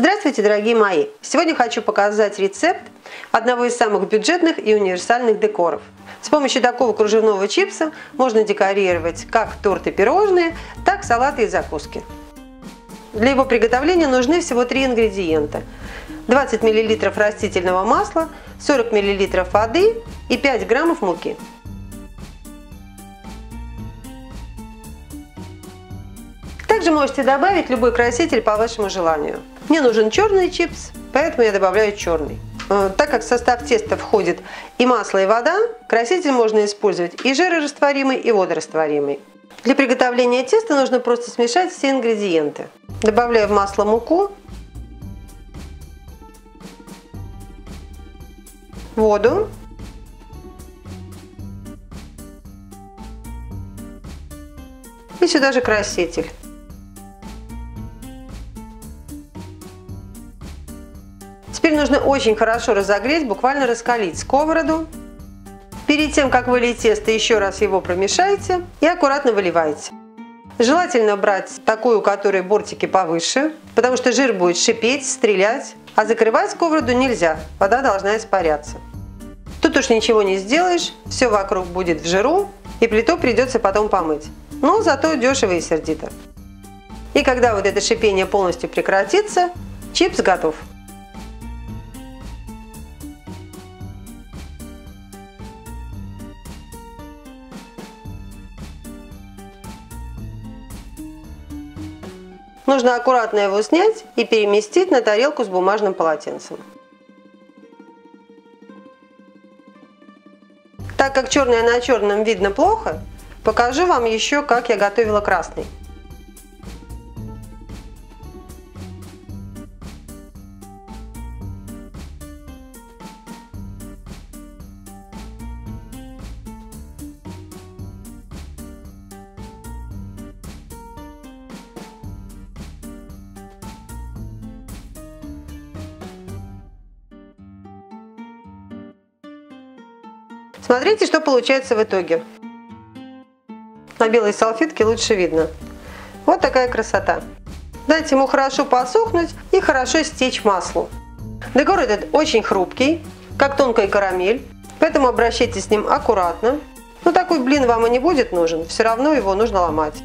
Здравствуйте, дорогие мои! Сегодня хочу показать рецепт одного из самых бюджетных и универсальных декоров. С помощью такого кружевного чипса можно декорировать как торты пирожные, так салаты и закуски. Для его приготовления нужны всего три ингредиента. 20 мл растительного масла, 40 мл воды и 5 граммов муки. Также можете добавить любой краситель по вашему желанию. Мне нужен черный чипс, поэтому я добавляю черный. Э, так как в состав теста входит и масло, и вода, краситель можно использовать и жирорастворимый, и водорастворимый. Для приготовления теста нужно просто смешать все ингредиенты. Добавляю в масло муку, воду, и сюда же краситель. Нужно очень хорошо разогреть, буквально раскалить сковороду. Перед тем, как вылить тесто, еще раз его промешайте и аккуратно выливайте. Желательно брать такую, у которой бортики повыше, потому что жир будет шипеть, стрелять, а закрывать сковороду нельзя, вода должна испаряться. Тут уж ничего не сделаешь, все вокруг будет в жиру, и плиту придется потом помыть. Но зато дешево и сердито. И когда вот это шипение полностью прекратится, чипс готов. Нужно аккуратно его снять и переместить на тарелку с бумажным полотенцем. Так как черное на черном видно плохо, покажу вам еще, как я готовила красный. Смотрите, что получается в итоге. На белой салфетке лучше видно. Вот такая красота. Дайте ему хорошо посохнуть и хорошо стечь маслу. Декор этот очень хрупкий, как тонкая карамель, поэтому обращайтесь с ним аккуратно. Но такой блин вам и не будет нужен, все равно его нужно ломать.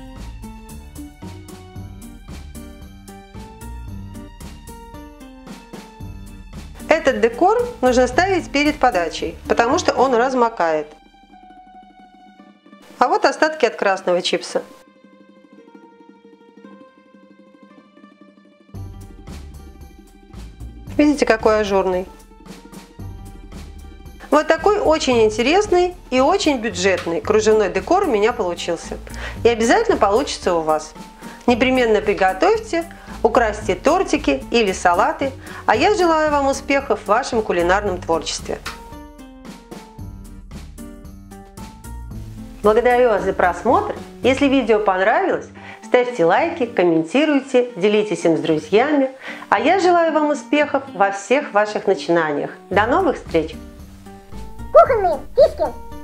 Этот декор нужно ставить перед подачей, потому что он размокает. А вот остатки от красного чипса. Видите, какой ажурный. Вот такой очень интересный и очень бюджетный кружевной декор у меня получился. И обязательно получится у вас. Непременно приготовьте, украсьте тортики или салаты, а я желаю вам успехов в вашем кулинарном творчестве. Благодарю вас за просмотр. Если видео понравилось, ставьте лайки, комментируйте, делитесь им с друзьями. А я желаю вам успехов во всех ваших начинаниях. До новых встреч! Кухонные фишки!